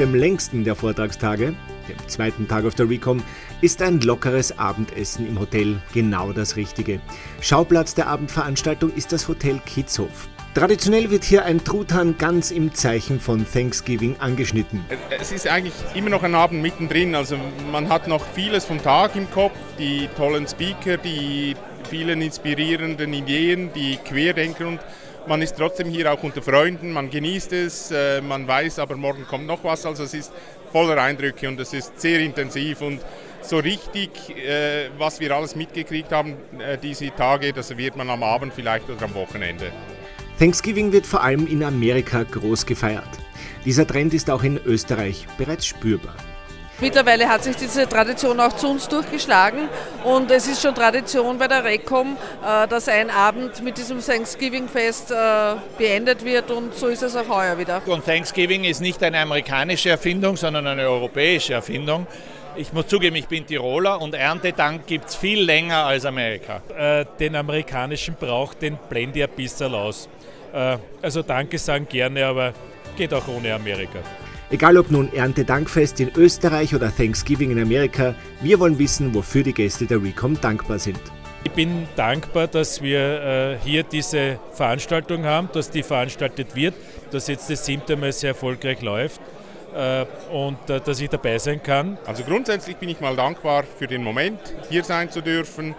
dem längsten der Vortragstage, dem zweiten Tag auf der Recom, ist ein lockeres Abendessen im Hotel genau das Richtige. Schauplatz der Abendveranstaltung ist das Hotel Kitzhof. Traditionell wird hier ein Truthahn ganz im Zeichen von Thanksgiving angeschnitten. Es ist eigentlich immer noch ein Abend mittendrin. Also man hat noch vieles vom Tag im Kopf, die tollen Speaker, die vielen inspirierenden Ideen, die Querdenker und man ist trotzdem hier auch unter Freunden, man genießt es, äh, man weiß, aber morgen kommt noch was. Also es ist voller Eindrücke und es ist sehr intensiv und so richtig, äh, was wir alles mitgekriegt haben äh, diese Tage, das wird man am Abend vielleicht oder am Wochenende. Thanksgiving wird vor allem in Amerika groß gefeiert. Dieser Trend ist auch in Österreich bereits spürbar. Mittlerweile hat sich diese Tradition auch zu uns durchgeschlagen und es ist schon Tradition bei der RECOM, äh, dass ein Abend mit diesem Thanksgiving-Fest äh, beendet wird und so ist es auch heuer wieder. Und Thanksgiving ist nicht eine amerikanische Erfindung, sondern eine europäische Erfindung. Ich muss zugeben, ich bin Tiroler und Erntedank gibt es viel länger als Amerika. Äh, den amerikanischen Brauch, den blende ich ein bisschen aus. Äh, also Danke sagen gerne, aber geht auch ohne Amerika. Egal ob nun Erntedankfest in Österreich oder Thanksgiving in Amerika, wir wollen wissen, wofür die Gäste der Recom dankbar sind. Ich bin dankbar, dass wir äh, hier diese Veranstaltung haben, dass die veranstaltet wird, dass jetzt das siebte Mal sehr erfolgreich läuft äh, und dass ich dabei sein kann. Also grundsätzlich bin ich mal dankbar für den Moment, hier sein zu dürfen, äh,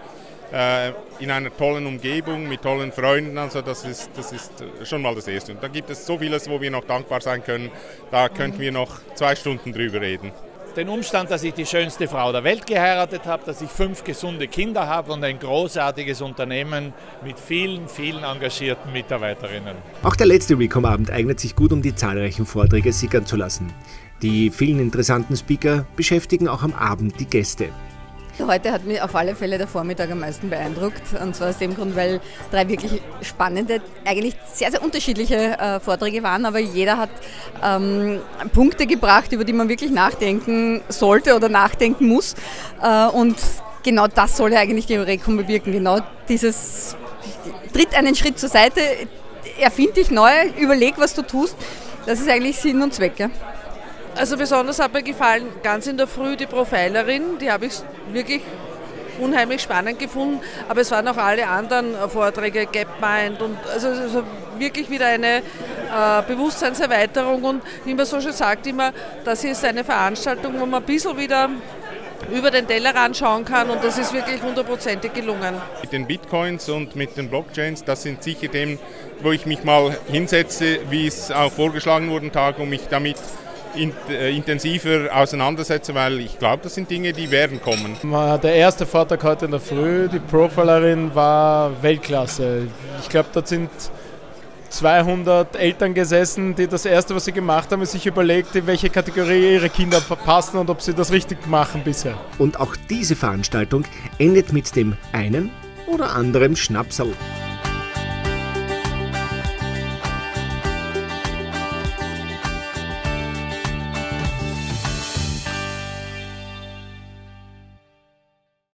in einer tollen Umgebung mit tollen Freunden. Also das ist, das ist schon mal das Erste. Und da gibt es so vieles, wo wir noch dankbar sein können. Da könnten wir noch zwei Stunden drüber reden. Den Umstand, dass ich die schönste Frau der Welt geheiratet habe, dass ich fünf gesunde Kinder habe und ein großartiges Unternehmen mit vielen, vielen engagierten Mitarbeiterinnen. Auch der letzte Recom-Abend eignet sich gut, um die zahlreichen Vorträge sickern zu lassen. Die vielen interessanten Speaker beschäftigen auch am Abend die Gäste. Heute hat mich auf alle Fälle der Vormittag am meisten beeindruckt. Und zwar aus dem Grund, weil drei wirklich spannende, eigentlich sehr, sehr unterschiedliche äh, Vorträge waren, aber jeder hat ähm, Punkte gebracht, über die man wirklich nachdenken sollte oder nachdenken muss. Äh, und genau das soll ja eigentlich die Eurekum bewirken. Genau dieses, tritt einen Schritt zur Seite, erfind dich neu, überleg, was du tust. Das ist eigentlich Sinn und Zweck. Ja? Also besonders hat mir gefallen, ganz in der Früh die Profilerin, die habe ich wirklich unheimlich spannend gefunden, aber es waren auch alle anderen Vorträge, Gapmind und also, also wirklich wieder eine äh, Bewusstseinserweiterung und wie man so schön sagt immer, das ist eine Veranstaltung, wo man ein bisschen wieder über den Tellerrand schauen kann und das ist wirklich hundertprozentig gelungen. Mit den Bitcoins und mit den Blockchains, das sind sicher dem, wo ich mich mal hinsetze, wie es auch vorgeschlagen wurde, Tag, um mich damit äh, intensiver auseinandersetzen, weil ich glaube, das sind Dinge, die werden kommen. Der erste Vortrag heute in der Früh, die Profilerin war Weltklasse. Ich glaube, dort sind 200 Eltern gesessen, die das erste, was sie gemacht haben, ist sich überlegt, in welche Kategorie ihre Kinder passen und ob sie das richtig machen bisher. Und auch diese Veranstaltung endet mit dem einen oder anderen Schnapsal.